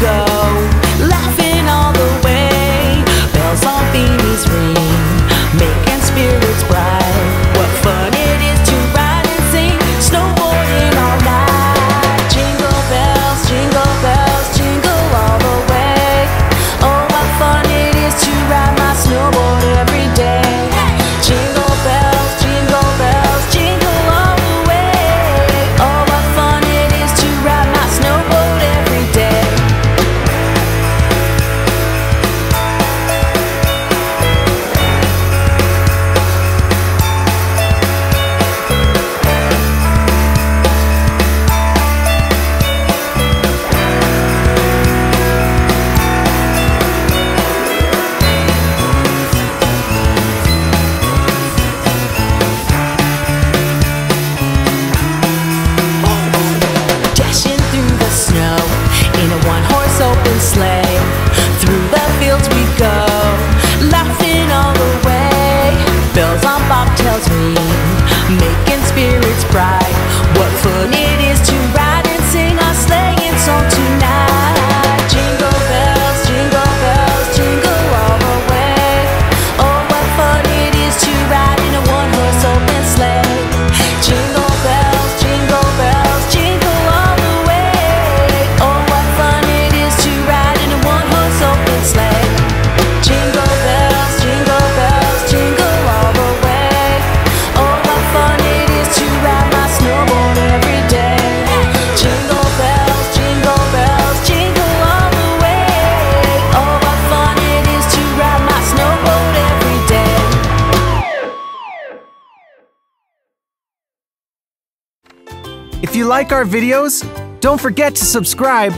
go Laughing all the way. Bells on Phoenix ring Making spirits bright. If you like our videos, don't forget to subscribe